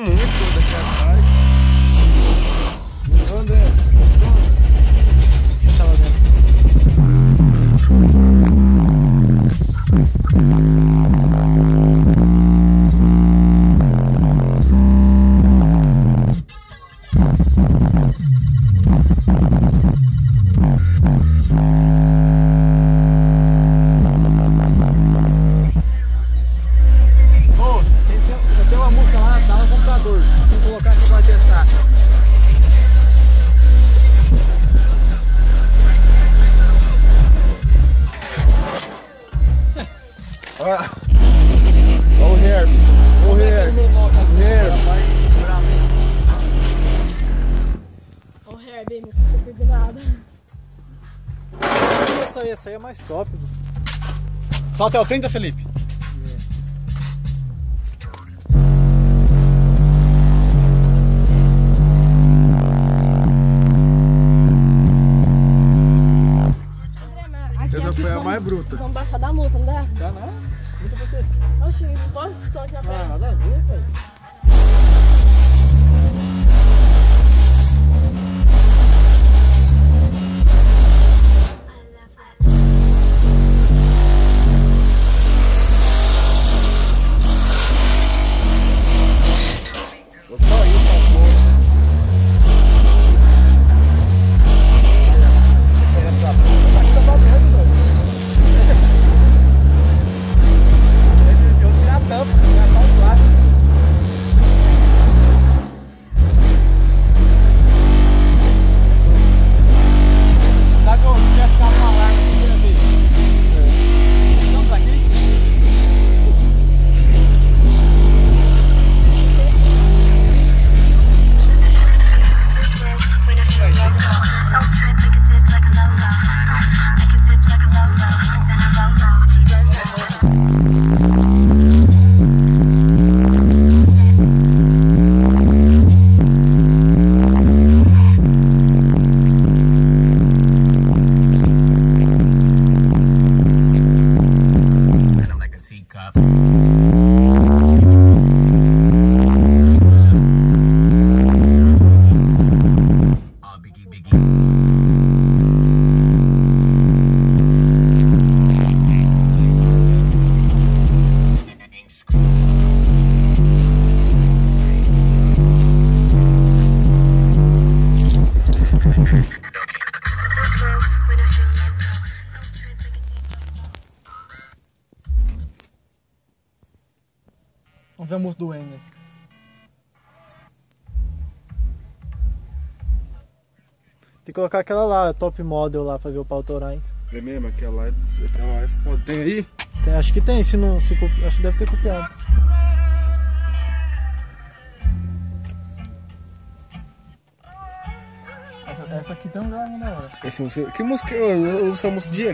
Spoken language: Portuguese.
ventando muito daqui atrás. André, você tava vendo? Ô, Olha o Herbie. Ô Herbie. Ô, Herbie, não precisa ter nada. Essa aí, essa aí é mais top. Só até o 30, Felipe? É foi a som- mais bruta. Vamos baixar da multa, não dá? Dá não? Oxi, não pode som aqui na Ah, frente. nada a ver, velho. up. Vamos ver a música do Wayne. Tem que colocar aquela lá, top model lá pra ver o pau torar, hein? É mesmo, aquela, é- aquela é foda. Tem aí? Tem- acho que tem, se não. Se, acho que deve ter copiado. Essa, essa aqui tem um lugar na hora. Esse, música- que música? Eu, ouço essa música direto.